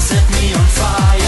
set me on fire.